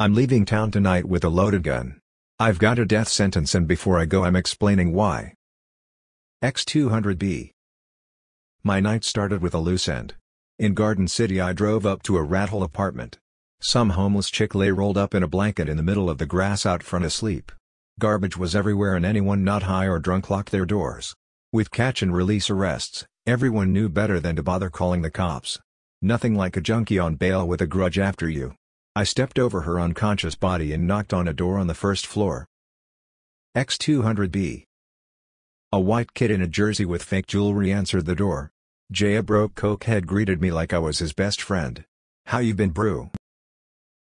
I'm leaving town tonight with a loaded gun. I've got a death sentence and before I go I'm explaining why. X200B My night started with a loose end. In Garden City I drove up to a rathole apartment. Some homeless chick lay rolled up in a blanket in the middle of the grass out front asleep. Garbage was everywhere and anyone not high or drunk locked their doors. With catch and release arrests, everyone knew better than to bother calling the cops. Nothing like a junkie on bail with a grudge after you. I stepped over her unconscious body and knocked on a door on the first floor. X200B A white kid in a jersey with fake jewelry answered the door. Jay a broke cokehead greeted me like I was his best friend. How you been bro?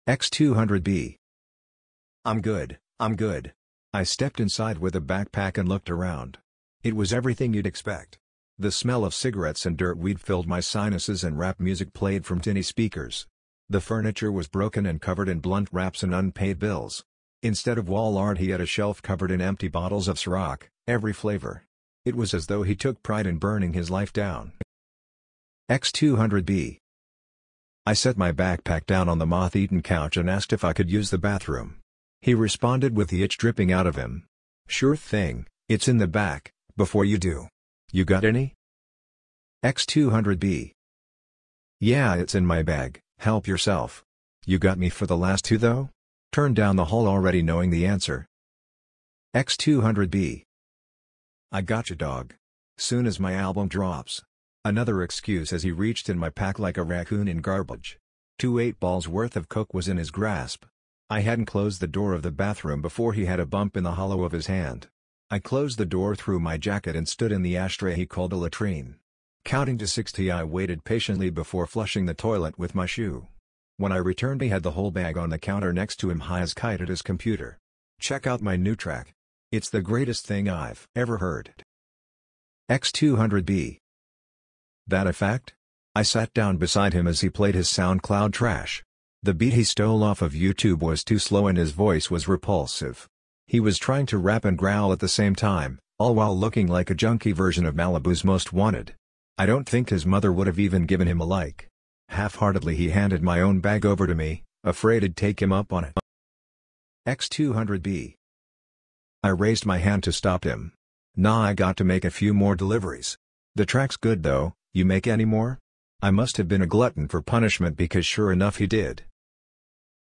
X200B I'm good, I'm good. I stepped inside with a backpack and looked around. It was everything you'd expect. The smell of cigarettes and dirt weed filled my sinuses and rap music played from tinny speakers. The furniture was broken and covered in blunt wraps and unpaid bills. Instead of wall art he had a shelf covered in empty bottles of Ciroc, every flavor. It was as though he took pride in burning his life down. X200B I set my backpack down on the moth-eaten couch and asked if I could use the bathroom. He responded with the itch dripping out of him. Sure thing, it's in the back. Before you do. You got any? X200B. Yeah it's in my bag, help yourself. You got me for the last two though? Turn down the hall already knowing the answer. X200B. I gotcha dog. Soon as my album drops. Another excuse as he reached in my pack like a raccoon in garbage. Two eight balls worth of coke was in his grasp. I hadn't closed the door of the bathroom before he had a bump in the hollow of his hand. I closed the door through my jacket and stood in the ashtray he called a latrine. Counting to 60 I waited patiently before flushing the toilet with my shoe. When I returned he had the whole bag on the counter next to him high as kite at his computer. Check out my new track. It's the greatest thing I've ever heard. X200B. That a fact? I sat down beside him as he played his SoundCloud trash. The beat he stole off of YouTube was too slow and his voice was repulsive. He was trying to rap and growl at the same time, all while looking like a junky version of Malibu's Most Wanted. I don't think his mother would have even given him a like. Half-heartedly he handed my own bag over to me, afraid I'd take him up on it. X200B. I raised my hand to stop him. Nah I got to make a few more deliveries. The track's good though, you make any more? I must have been a glutton for punishment because sure enough he did.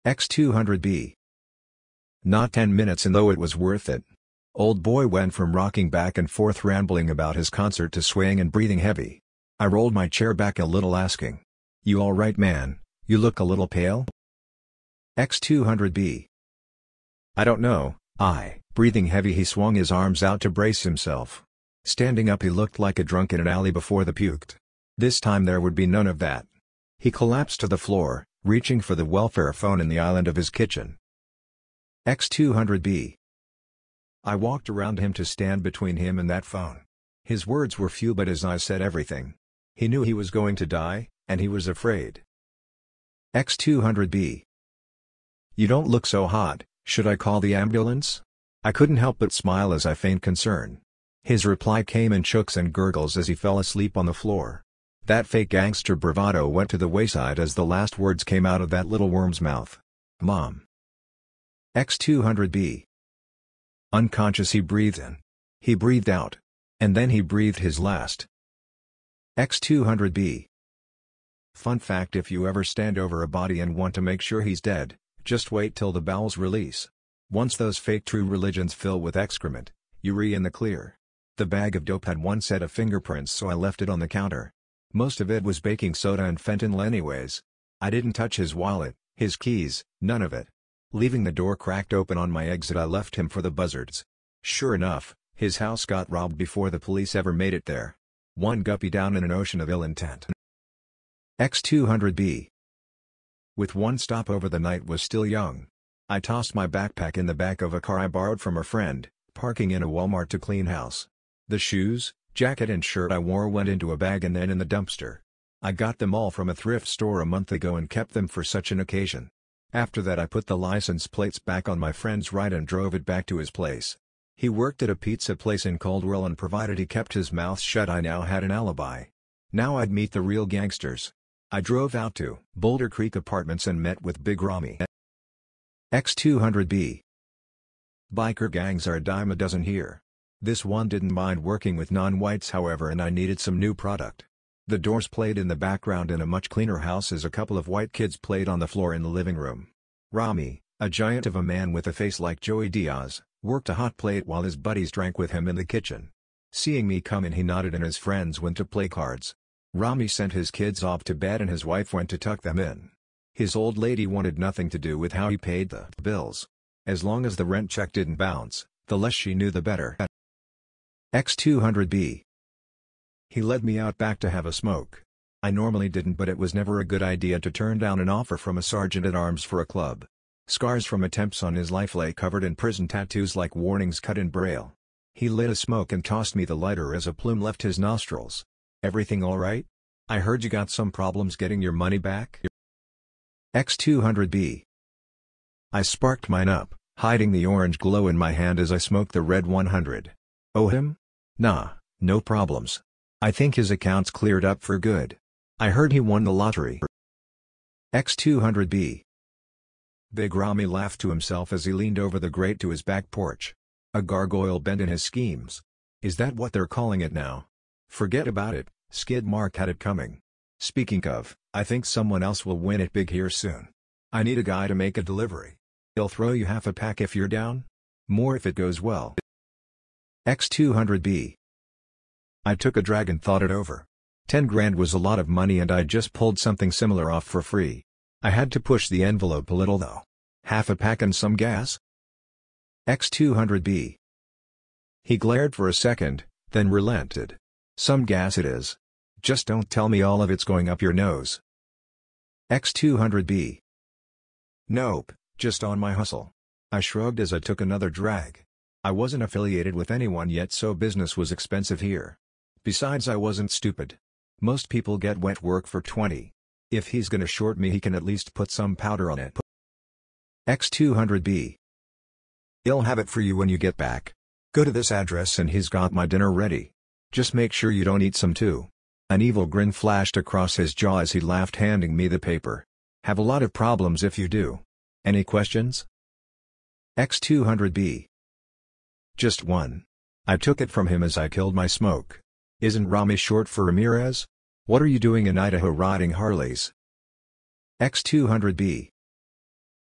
X200B. Not 10 minutes and though it was worth it. Old boy went from rocking back and forth rambling about his concert to swaying and breathing heavy. I rolled my chair back a little asking. You alright man, you look a little pale? X200B. I don't know, I, breathing heavy he swung his arms out to brace himself. Standing up he looked like a drunk in an alley before the puked. This time there would be none of that. He collapsed to the floor, reaching for the welfare phone in the island of his kitchen. X200B. I walked around him to stand between him and that phone. His words were few but his eyes said everything. He knew he was going to die, and he was afraid. X200B. You don't look so hot, should I call the ambulance? I couldn't help but smile as I feigned concern. His reply came in chokes and gurgles as he fell asleep on the floor. That fake gangster bravado went to the wayside as the last words came out of that little worm's mouth. Mom. X200B. Unconscious he breathed in. He breathed out. And then he breathed his last. X200B. Fun fact if you ever stand over a body and want to make sure he's dead, just wait till the bowels release. Once those fake true religions fill with excrement, you re in the clear. The bag of dope had one set of fingerprints so I left it on the counter. Most of it was baking soda and fentanyl anyways. I didn't touch his wallet, his keys, none of it. Leaving the door cracked open on my exit I left him for the buzzards. Sure enough, his house got robbed before the police ever made it there. One guppy down in an ocean of ill intent. X200B With one stop over the night was still young. I tossed my backpack in the back of a car I borrowed from a friend, parking in a Walmart to clean house. The shoes, jacket and shirt I wore went into a bag and then in the dumpster. I got them all from a thrift store a month ago and kept them for such an occasion. After that I put the license plates back on my friend's ride and drove it back to his place. He worked at a pizza place in Caldwell and provided he kept his mouth shut I now had an alibi. Now I'd meet the real gangsters. I drove out to Boulder Creek Apartments and met with Big Rami. X200B Biker gangs are a dime a dozen here. This one didn't mind working with non-whites however and I needed some new product. The Doors played in the background in a much cleaner house as a couple of white kids played on the floor in the living room. Rami, a giant of a man with a face like Joey Diaz, worked a hot plate while his buddies drank with him in the kitchen. Seeing me come in he nodded and his friends went to play cards. Rami sent his kids off to bed and his wife went to tuck them in. His old lady wanted nothing to do with how he paid the bills. As long as the rent check didn't bounce, the less she knew the better. X200B He led me out back to have a smoke. I normally didn't but it was never a good idea to turn down an offer from a sergeant-at-arms for a club. Scars from attempts on his life lay covered in prison tattoos like warnings cut in braille. He lit a smoke and tossed me the lighter as a plume left his nostrils. Everything alright? I heard you got some problems getting your money back? X200B I sparked mine up, hiding the orange glow in my hand as I smoked the red 100. Oh him? Nah, no problems. I think his account's cleared up for good. I heard he won the lottery. X200B Big Rami laughed to himself as he leaned over the grate to his back porch. A gargoyle bent in his schemes. Is that what they're calling it now? Forget about it, Skid Mark had it coming. Speaking of, I think someone else will win it big here soon. I need a guy to make a delivery. He'll throw you half a pack if you're down? More if it goes well. X200B I took a drag and thought it over. 10 grand was a lot of money and I just pulled something similar off for free. I had to push the envelope a little though. Half a pack and some gas? X200B He glared for a second, then relented. Some gas it is. Just don't tell me all of it's going up your nose. X200B Nope, just on my hustle. I shrugged as I took another drag. I wasn't affiliated with anyone yet so business was expensive here. Besides I wasn't stupid. Most people get wet work for 20. If he's gonna short me he can at least put some powder on it. X200B He'll have it for you when you get back. Go to this address and he's got my dinner ready. Just make sure you don't eat some too. An evil grin flashed across his jaw as he laughed handing me the paper. Have a lot of problems if you do. Any questions? X200B Just one. I took it from him as I killed my smoke. Isn't Rami short for Ramirez? What are you doing in Idaho riding Harleys? X200B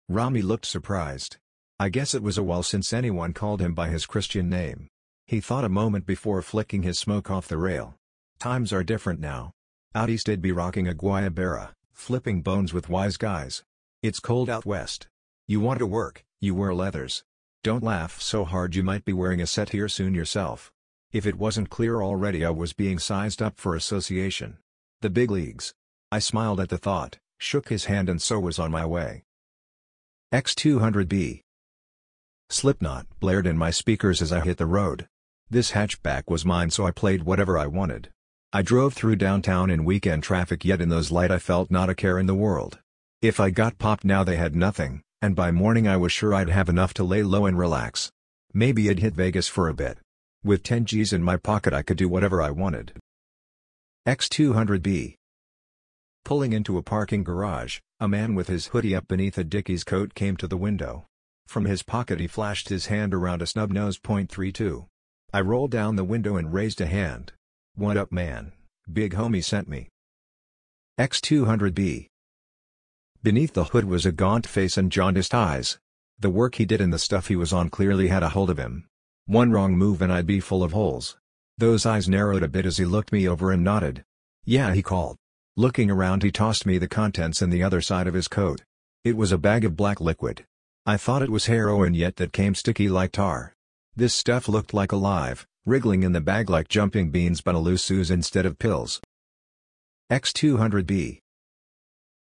Rami looked surprised. I guess it was a while since anyone called him by his Christian name. He thought a moment before flicking his smoke off the rail. Times are different now. Out east I'd be rocking a guayabera, flipping bones with wise guys. It's cold out west. You want to work, you wear leathers. Don't laugh so hard you might be wearing a set here soon yourself. If it wasn't clear already I was being sized up for association. The big leagues. I smiled at the thought, shook his hand and so was on my way. X200B Slipknot blared in my speakers as I hit the road. This hatchback was mine so I played whatever I wanted. I drove through downtown in weekend traffic yet in those light I felt not a care in the world. If I got popped now they had nothing, and by morning I was sure I'd have enough to lay low and relax. Maybe I'd hit Vegas for a bit. With 10 G's in my pocket I could do whatever I wanted. X200B Pulling into a parking garage, a man with his hoodie up beneath a Dickies coat came to the window. From his pocket he flashed his hand around a snub-nose .32. I rolled down the window and raised a hand. What up man, big homie sent me. X200B Beneath the hood was a gaunt face and jaundiced eyes. The work he did and the stuff he was on clearly had a hold of him. One wrong move and I'd be full of holes. Those eyes narrowed a bit as he looked me over and nodded. Yeah he called. Looking around he tossed me the contents in the other side of his coat. It was a bag of black liquid. I thought it was heroin yet that came sticky like tar. This stuff looked like alive, wriggling in the bag like jumping beans but a loose ooze instead of pills. X200B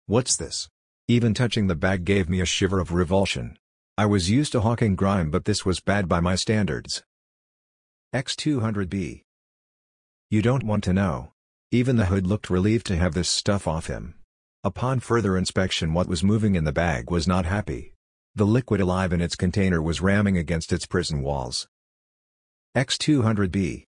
What's this? Even touching the bag gave me a shiver of revulsion. I was used to hawking grime but this was bad by my standards. X200B You don't want to know. Even the hood looked relieved to have this stuff off him. Upon further inspection what was moving in the bag was not happy. The liquid alive in its container was ramming against its prison walls. X200B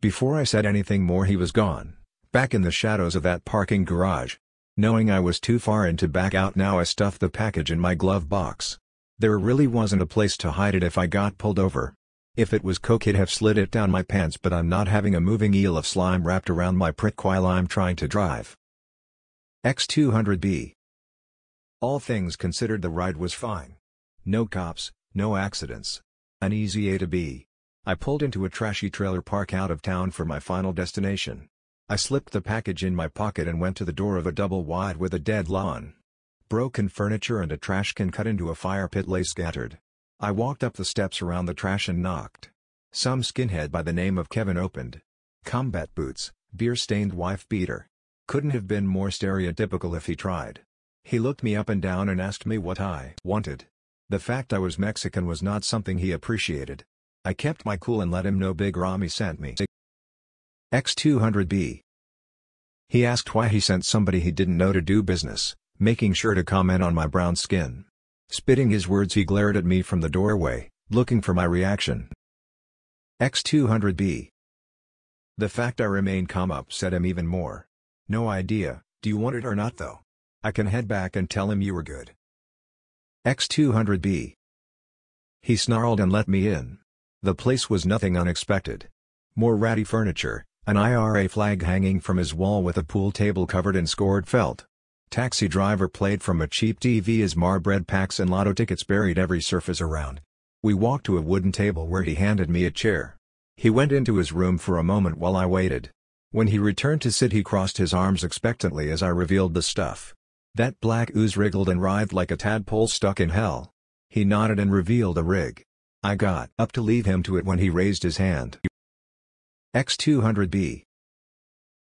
Before I said anything more he was gone, back in the shadows of that parking garage. Knowing I was too far in to back out now I stuffed the package in my glove box. There really wasn't a place to hide it if I got pulled over. If it was coke he'd have slid it down my pants but I'm not having a moving eel of slime wrapped around my prick while I'm trying to drive. X200B All things considered the ride was fine. No cops, no accidents. An easy A to B. I pulled into a trashy trailer park out of town for my final destination. I slipped the package in my pocket and went to the door of a double wide with a dead lawn. Broken furniture and a trash can cut into a fire pit lay scattered. I walked up the steps around the trash and knocked. Some skinhead by the name of Kevin opened. Combat boots, beer-stained wife beater. Couldn't have been more stereotypical if he tried. He looked me up and down and asked me what I wanted. The fact I was Mexican was not something he appreciated. I kept my cool and let him know Big Rami sent me. X200B. He asked why he sent somebody he didn't know to do business making sure to comment on my brown skin. Spitting his words he glared at me from the doorway, looking for my reaction. X200B. The fact I remained calm upset him even more. No idea, do you want it or not though? I can head back and tell him you were good. X200B. He snarled and let me in. The place was nothing unexpected. More ratty furniture, an IRA flag hanging from his wall with a pool table covered in scored felt, Taxi driver played from a cheap TV as Marbread packs and lotto tickets buried every surface around. We walked to a wooden table where he handed me a chair. He went into his room for a moment while I waited. When he returned to sit he crossed his arms expectantly as I revealed the stuff. That black ooze wriggled and writhed like a tadpole stuck in hell. He nodded and revealed a rig. I got up to leave him to it when he raised his hand. X200B.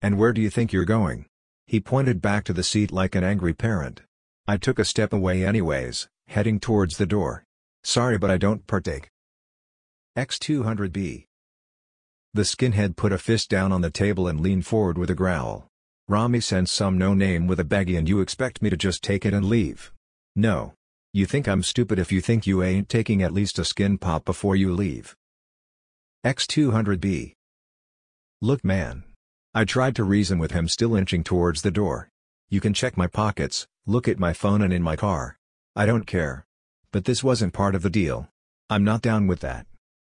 And where do you think you're going? He pointed back to the seat like an angry parent. I took a step away anyways, heading towards the door. Sorry but I don't partake. X200B. The skinhead put a fist down on the table and leaned forward with a growl. Rami sent some no-name with a baggie and you expect me to just take it and leave. No. You think I'm stupid if you think you ain't taking at least a skin pop before you leave. X200B. Look man. I tried to reason with him still inching towards the door. You can check my pockets, look at my phone and in my car. I don't care. But this wasn't part of the deal. I'm not down with that.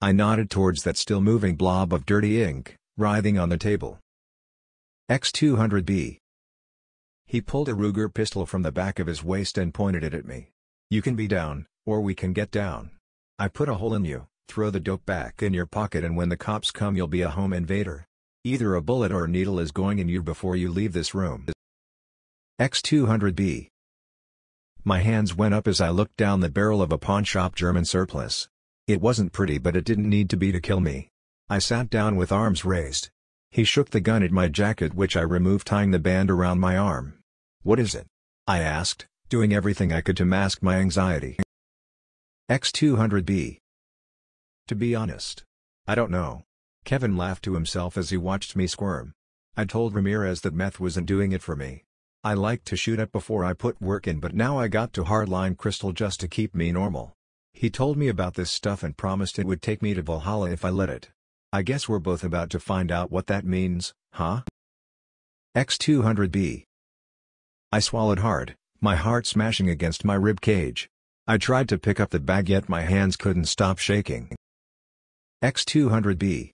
I nodded towards that still moving blob of dirty ink, writhing on the table. X200B. He pulled a Ruger pistol from the back of his waist and pointed it at me. You can be down, or we can get down. I put a hole in you, throw the dope back in your pocket and when the cops come you'll be a home invader. Either a bullet or a needle is going in you before you leave this room. X200B. My hands went up as I looked down the barrel of a pawnshop German surplus. It wasn't pretty but it didn't need to be to kill me. I sat down with arms raised. He shook the gun at my jacket which I removed tying the band around my arm. What is it? I asked, doing everything I could to mask my anxiety. X200B. To be honest. I don't know. Kevin laughed to himself as he watched me squirm. I told Ramirez that meth wasn't doing it for me. I liked to shoot up before I put work in but now I got to hardline crystal just to keep me normal. He told me about this stuff and promised it would take me to Valhalla if I let it. I guess we're both about to find out what that means, huh? X200B. I swallowed hard, my heart smashing against my rib cage. I tried to pick up the bag yet my hands couldn't stop shaking. X200B.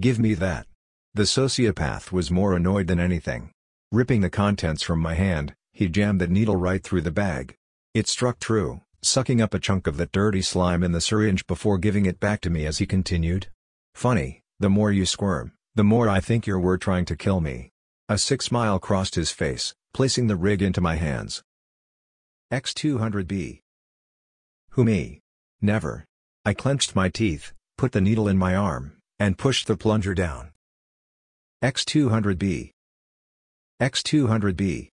Give me that. The sociopath was more annoyed than anything. Ripping the contents from my hand, he jammed the needle right through the bag. It struck true, sucking up a chunk of that dirty slime in the syringe before giving it back to me as he continued. Funny, the more you squirm, the more I think you're were trying to kill me. A sick smile crossed his face, placing the rig into my hands. X200B. Who me? Never. I clenched my teeth, put the needle in my arm, and pushed the plunger down. X200B. X200B.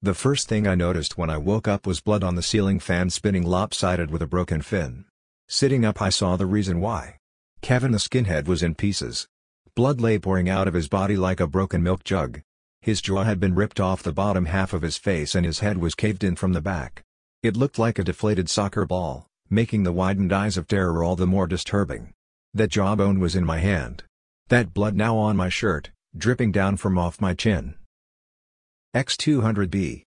The first thing I noticed when I woke up was blood on the ceiling fan spinning lopsided with a broken fin. Sitting up I saw the reason why. Kevin the skinhead was in pieces. Blood lay pouring out of his body like a broken milk jug. His jaw had been ripped off the bottom half of his face and his head was caved in from the back. It looked like a deflated soccer ball, making the widened eyes of terror all the more disturbing. That jawbone was in my hand. That blood now on my shirt, dripping down from off my chin. X200B.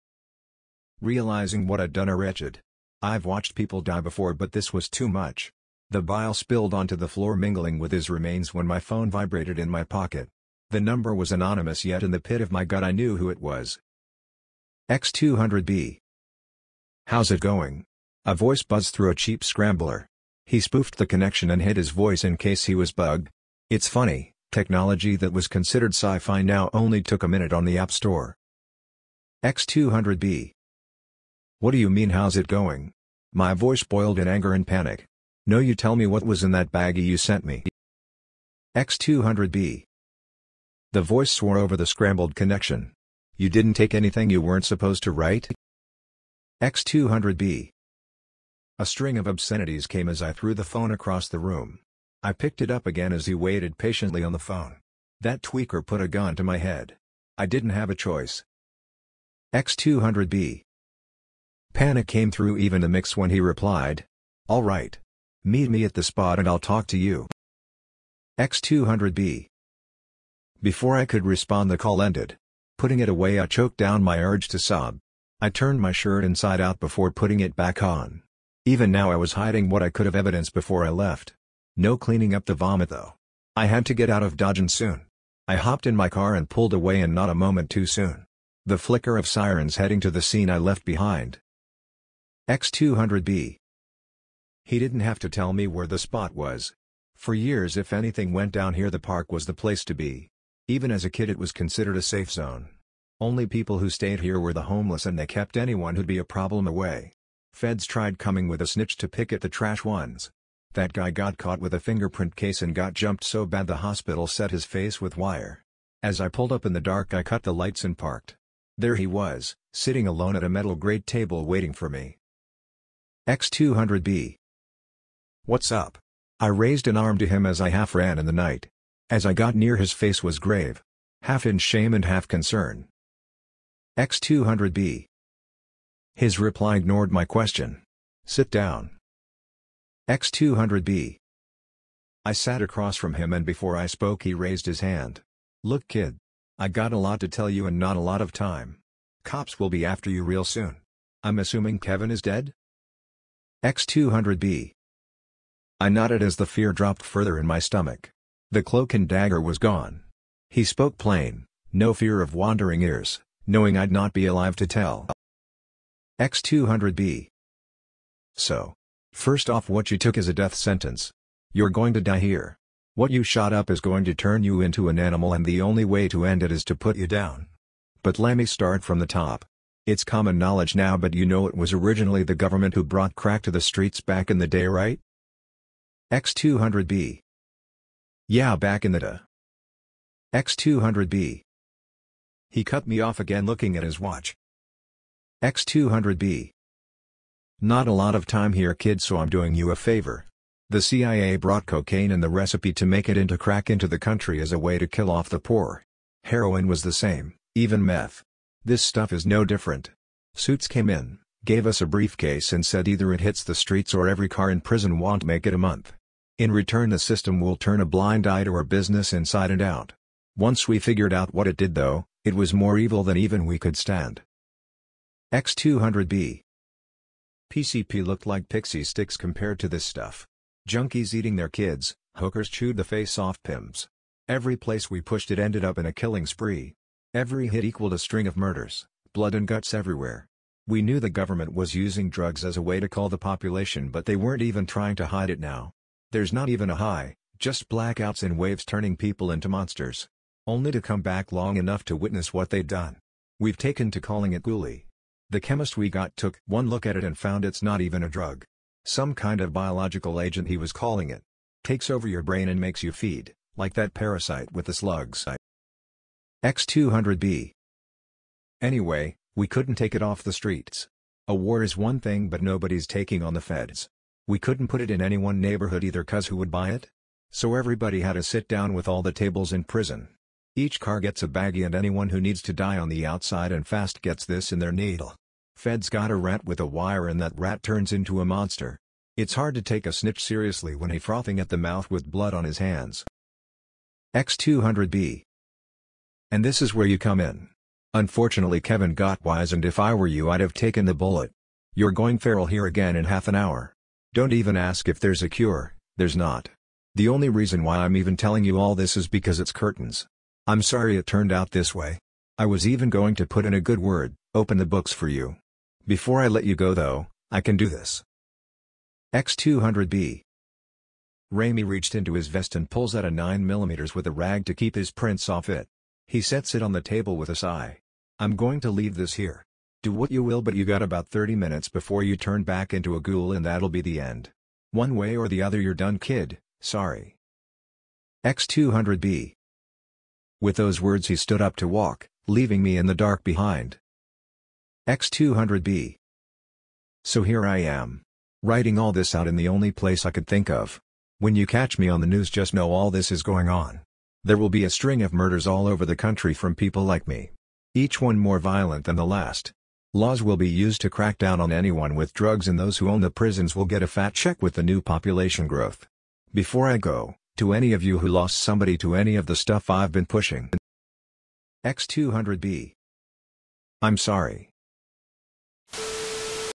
Realizing what I'd done a wretched. I've watched people die before but this was too much. The bile spilled onto the floor mingling with his remains when my phone vibrated in my pocket. The number was anonymous yet in the pit of my gut I knew who it was. X200B. How's it going? A voice buzzed through a cheap scrambler. He spoofed the connection and hid his voice in case he was bugged. It's funny, technology that was considered sci-fi now only took a minute on the App Store. X200B. What do you mean how's it going? My voice boiled in anger and panic. No you tell me what was in that baggie you sent me. X200B. The voice swore over the scrambled connection. You didn't take anything you weren't supposed to write? X200B. A string of obscenities came as I threw the phone across the room. I picked it up again as he waited patiently on the phone. That tweaker put a gun to my head. I didn't have a choice. X200B. Panic came through even the mix when he replied. Alright. Meet me at the spot and I'll talk to you. X200B. Before I could respond the call ended. Putting it away I choked down my urge to sob. I turned my shirt inside out before putting it back on. Even now I was hiding what I could have evidence before I left. No cleaning up the vomit though. I had to get out of Dodge and soon. I hopped in my car and pulled away and not a moment too soon. The flicker of sirens heading to the scene I left behind. X200B. He didn't have to tell me where the spot was. For years if anything went down here the park was the place to be. Even as a kid it was considered a safe zone. Only people who stayed here were the homeless and they kept anyone who'd be a problem away. Feds tried coming with a snitch to pick at the trash ones. That guy got caught with a fingerprint case and got jumped so bad the hospital set his face with wire. As I pulled up in the dark I cut the lights and parked. There he was, sitting alone at a metal grate table waiting for me. X200B. What's up? I raised an arm to him as I half ran in the night. As I got near his face was grave. Half in shame and half concern. X200B. His reply ignored my question. Sit down. X200B. I sat across from him and before I spoke he raised his hand. Look kid. I got a lot to tell you and not a lot of time. Cops will be after you real soon. I'm assuming Kevin is dead? X200B. I nodded as the fear dropped further in my stomach. The cloak and dagger was gone. He spoke plain, no fear of wandering ears, knowing I'd not be alive to tell. X200B. So. First off what you took is a death sentence. You're going to die here. What you shot up is going to turn you into an animal and the only way to end it is to put you down. But let me start from the top. It's common knowledge now but you know it was originally the government who brought crack to the streets back in the day right? X200B. Yeah back in the day. X200B. He cut me off again looking at his watch. X200B. Not a lot of time here kid so I'm doing you a favor. The CIA brought cocaine and the recipe to make it into crack into the country as a way to kill off the poor. Heroin was the same, even meth. This stuff is no different. Suits came in, gave us a briefcase and said either it hits the streets or every car in prison won't make it a month. In return the system will turn a blind eye to our business inside and out. Once we figured out what it did though, it was more evil than even we could stand. X200B PCP looked like pixie sticks compared to this stuff. Junkies eating their kids, hookers chewed the face off pimps. Every place we pushed it ended up in a killing spree. Every hit equaled a string of murders, blood and guts everywhere. We knew the government was using drugs as a way to call the population but they weren't even trying to hide it now. There's not even a high, just blackouts and waves turning people into monsters. Only to come back long enough to witness what they'd done. We've taken to calling it ghoulie. The chemist we got took one look at it and found it's not even a drug. Some kind of biological agent he was calling it. Takes over your brain and makes you feed, like that parasite with the slugs. X200B. Anyway, we couldn't take it off the streets. A war is one thing but nobody's taking on the feds. We couldn't put it in any one neighborhood either cuz who would buy it? So everybody had to sit down with all the tables in prison. Each car gets a baggie and anyone who needs to die on the outside and fast gets this in their needle. Feds got a rat with a wire and that rat turns into a monster. It's hard to take a snitch seriously when he frothing at the mouth with blood on his hands. X200B and this is where you come in. Unfortunately Kevin got wise and if I were you I'd have taken the bullet. You're going feral here again in half an hour. Don't even ask if there's a cure, there's not. The only reason why I'm even telling you all this is because it's curtains. I'm sorry it turned out this way. I was even going to put in a good word, open the books for you. Before I let you go though, I can do this. X200B Rami reached into his vest and pulls out a 9mm with a rag to keep his prints off it. He sets it on the table with a sigh. I'm going to leave this here. Do what you will but you got about 30 minutes before you turn back into a ghoul and that'll be the end. One way or the other you're done kid, sorry. X200B With those words he stood up to walk, leaving me in the dark behind. X200B So here I am. Writing all this out in the only place I could think of. When you catch me on the news just know all this is going on. There will be a string of murders all over the country from people like me. Each one more violent than the last. Laws will be used to crack down on anyone with drugs and those who own the prisons will get a fat check with the new population growth. Before I go, to any of you who lost somebody to any of the stuff I've been pushing. X200B. I'm sorry.